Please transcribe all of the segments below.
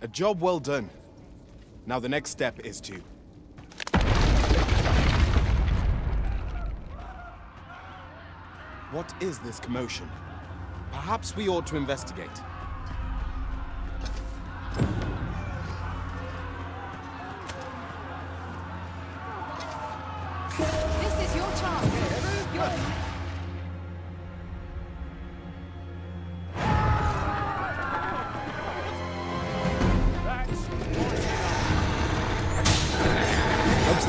A job well done. Now the next step is to... What is this commotion? Perhaps we ought to investigate. This is your chance. Your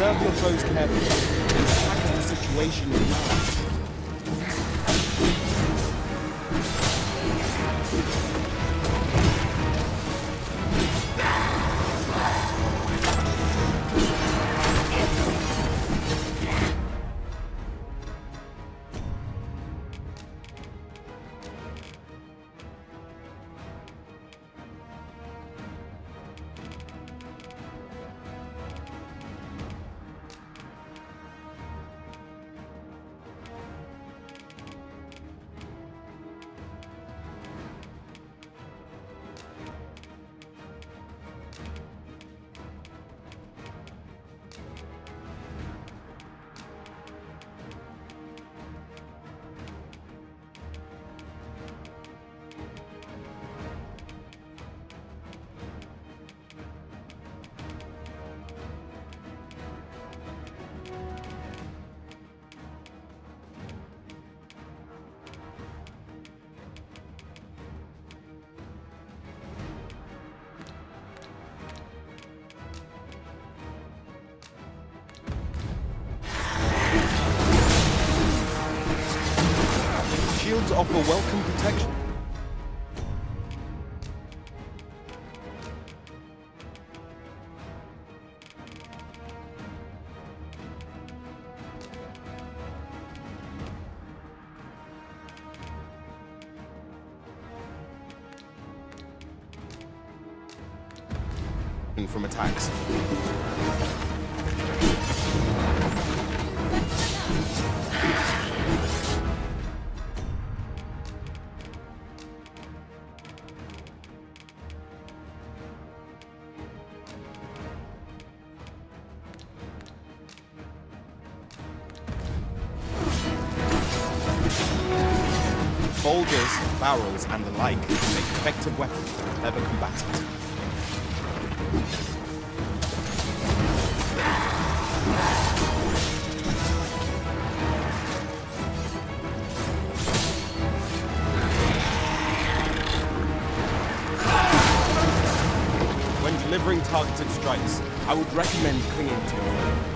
Observe your foes carefully. Tackle the situation in Shields offer welcome protection. From attacks. Boulders, barrels, and the like make effective weapons for clever combatants. When delivering targeted strikes, I would recommend clinging to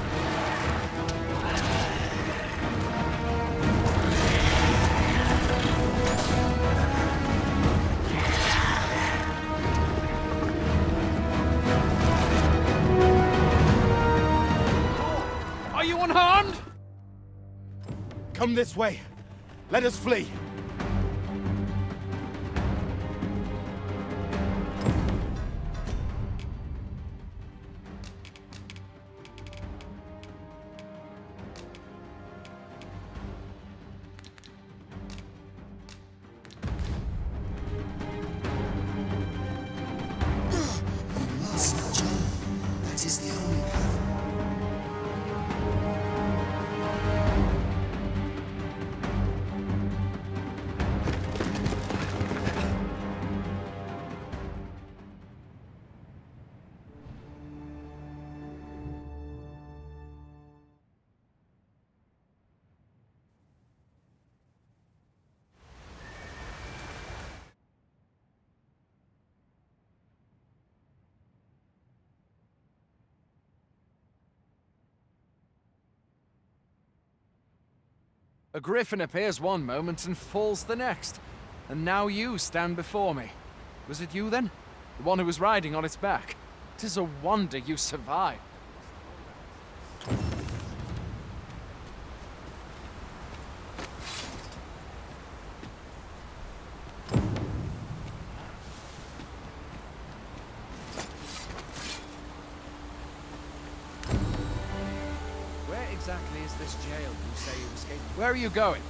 Come this way. Let us flee. A griffin appears one moment and falls the next. And now you stand before me. Was it you then? The one who was riding on its back? Tis a wonder you survived. Where exactly is this jail you say you escaped? Where are you going?